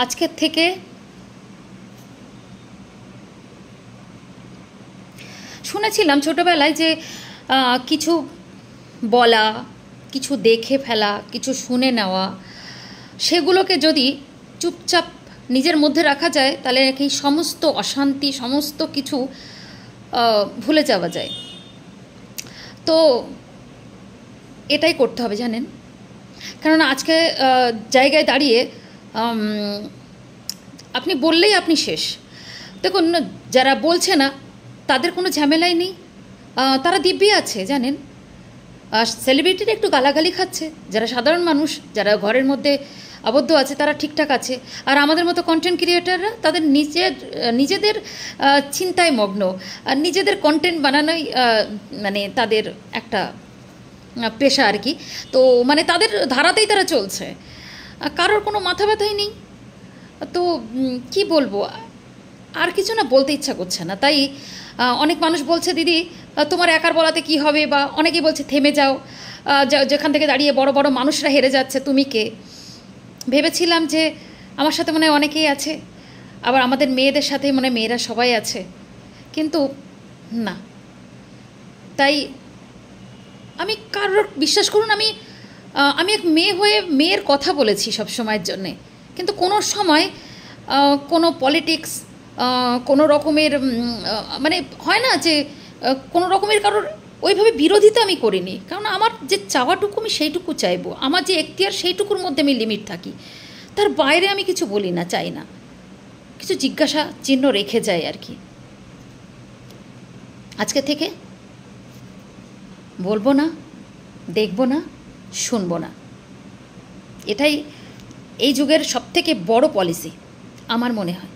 আজকের থেকে শুনেছিলাম ছোটোবেলায় যে কিছু বলা, কিছু দেখে ফেলা, কিছু শুনে নেওয়া, সেগুলোকে যদি চুপচাপ নিজের মধ্যে রাখা যায়, তাহলে নাকি সমস্ত অশান্তি, সমস্ত কিছু ভুলে যাওয়া যায়। তো এটাই করতে হবে জানেন? কেননা আজকে জায়গায় দাঁড়িয়ে আপনি বললেই আপনি শেষ। দেখুন, যারা বলছে না, তাদের কোনো ঝামেলাই নেই। তারা দিব্যি আছে, জানেন? আর সেলিব্রিটিরা একটু গালাগালি খাচ্ছে। যারা সাধারণ মানুষ, যারা ঘরের মধ্যে আবদ্ধ আছে, তারা ঠিকঠাক আছে। আর আমাদের মতো কন্টেন্ট ক্রিয়েটাররা তাদের নিজের নিজেদের চিন্তায় মগ্ন। আর নিজেদের কন্টেন্ট বানানোই মানে তাদের একটা পেশা আর কি। তো মানে তাদের ধারাতেই তারা চলছে। কারোর কোনো মাথা ব্যথাই নেই। তো কি বলব? আর কিছু না বলতে ইচ্ছা করছে না। তাই অনেক মানুষ বলছে, দিদি তোমার একার বলাতে কি হবে? বা অনেকেই বলছে, থেমে যাও। যেখান থেকে দাঁড়িয়ে বড় বড় মানুষরা হেরে যাচ্ছে, তুমি কে? ভেবেছিলাম যে আমার সাথে মনে হয় অনেকেই আছে। আবার আমাদের মেয়েদের সাথে মনে মেয়েরা সবাই আছে। কিন্তু, না। তাই, আমি কারোর, বিশ্বাস করুন, আমি আমি এক মেয়ে হয়ে মেয়ের কথা বলেছি সব সময়ের জন্যে। কিন্তু কোনো সময় কোনো পলিটিক্স কোনো রকমের মানে হয় না যে কোনো রকমের কারোর ওইভাবে বিরোধিতা আমি করিনি। কারণ আমার যে চাওয়াটুকু আমি সেইটুকু চাইব। আমার যে এখতিয়ার সেইটুকুর মধ্যে আমি লিমিট থাকি। তার বাইরে আমি কিছু বলি না, চাই না। কিছু জিজ্ঞাসা চিহ্ন রেখে যায় আর কি। আজকে থেকে বলব না, দেখব না শুনব না। এটাই এই যুগের সবথেকে বড় পলিসি আমার মনে হয়।